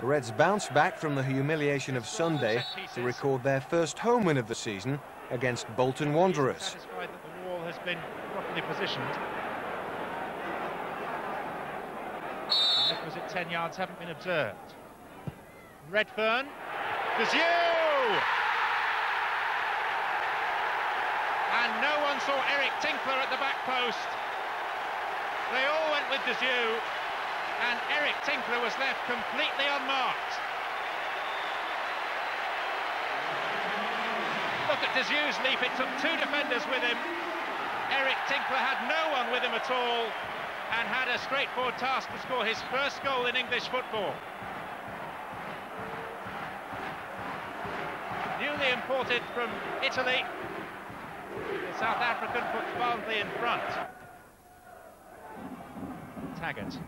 The Reds bounced back from the humiliation of Sunday to record their first home win of the season against Bolton Wanderers. Satisfied that the wall has been properly positioned. was at 10 yards haven't been observed. Redfearn, Diziu! And no one saw Eric Tinkler at the back post. They all went with De Zeeuw, and Eric Tinkler was left completely unmarked. Look at De Zeeuw's leap, it took two defenders with him. Eric Tinkler had no one with him at all, and had a straightforward task to score his first goal in English football. Newly imported from Italy, the South African puts Barnsley in front. Taggart.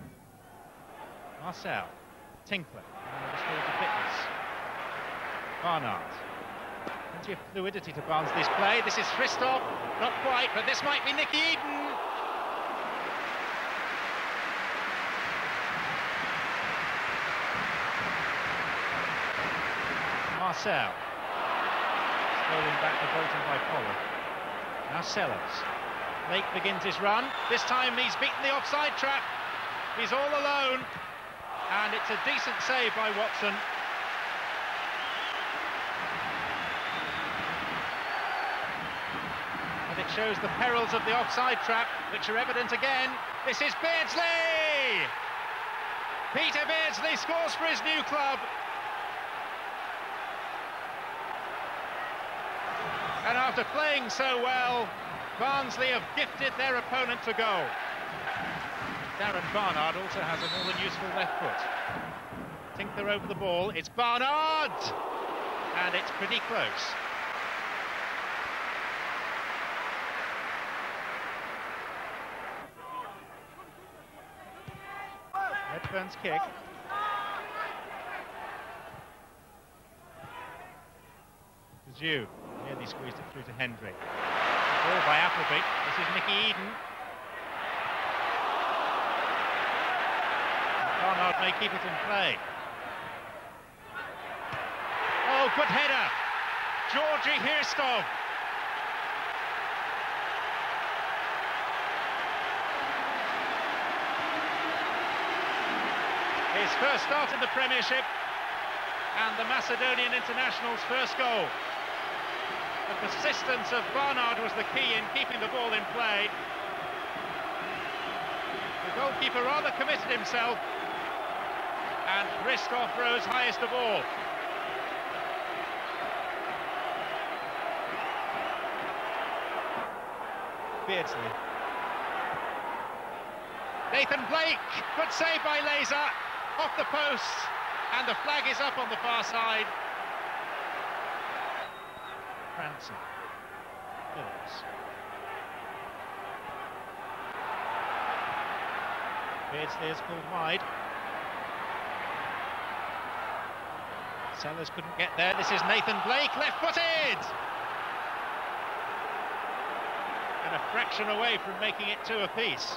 Marcelle. Tinkler. Fitness. Barnard. Plenty of fluidity to Barnsley's play. This is Christoph. Not quite, but this might be Nicky Eaden. Marcelle. Stolen back to Bolton by Pollock. Now Sellars. Lake begins his run. This time he's beaten the offside trap. He's all alone. And it's a decent save by Watson. And it shows the perils of the offside trap, which are evident again. This is Beardsley! Peter Beardsley scores for his new club. And after playing so well, Barnsley have gifted their opponent a goal. Darren Barnard also has a more than useful left foot. Tinkler over the ball, it's Barnard! And it's pretty close. Redfearn's kick. De Zeeuw. Nearly squeezed it through to Hendrie. Ball by Appleby. This is Nicky Eaden. Barnard may keep it in play. Oh, good header. Georgi Hristov. His first start in the Premiership and the Macedonian international's first goal. The persistence of Barnard was the key in keeping the ball in play. The goalkeeper rather committed himself, Hristov rose highest of all. Beardsley. Nathan Blake, good save by Laser, off the post, and the flag is up on the far side. Cranston. Phillips. Beardsley is pulled wide. Sellars couldn't get there. This is Nathan Blake, left-footed! And a fraction away from making it two apiece.